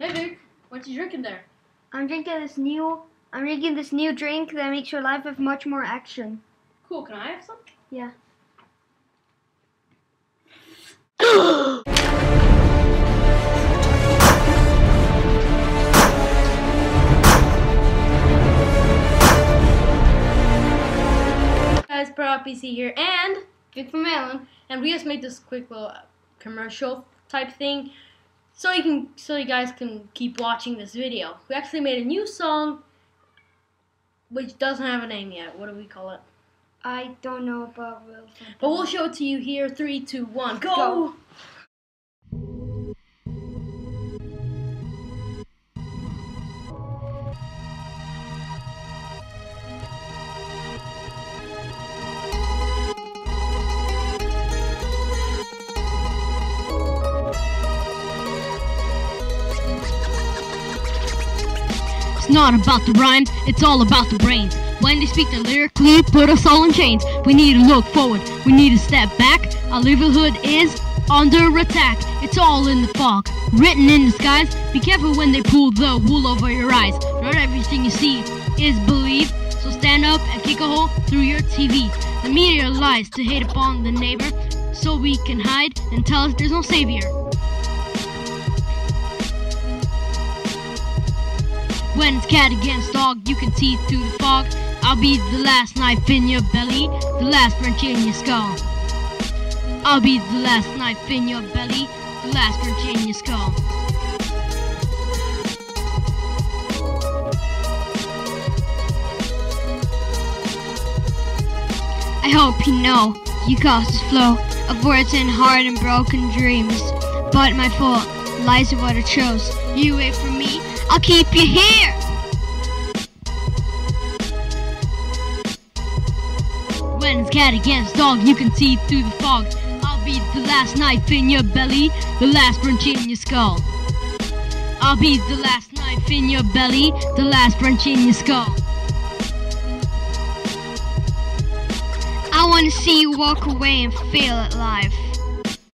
Hey Vic, what you drinking there? I'm drinking this new I'm drinking this new drink that makes your life have much more action. Cool, can I have some? Yeah. Guys, Pro PC here and Vic Vermeylen. and we just made this quick little commercial type thing so you can so you guys can keep watching this video. We actually made a new song which doesn't have a name yet. What do we call it? I don't know, but we'll But we'll show it to you here. Three, two, one, go! Go. Not about the rhymes, it's all about the brains. When they speak the lyrically, put us all in chains. We need to look forward, we need to step back. Our livelihood is under attack. It's all in the fog, written in the skies. Be careful when they pull the wool over your eyes. Not everything you see is believed. So stand up and kick a hole through your TV. The media lies to hate upon the neighbor, so we can hide and tell us there's no savior. When it's cat against dog, you can see through the fog. I'll be the last knife in your belly, the last wrench in your skull. I'll be the last knife in your belly, the last wrench in your skull. I hope you know you caused this flow of words and hard and broken dreams. But my fault lies in what it shows. You wait for me, I'll keep you here. When it's cat against dog, you can see through the fog. I'll be the last knife in your belly, the last wrench in your skull. I'll be the last knife in your belly, the last wrench in your skull. I want to see you walk away and fail at life.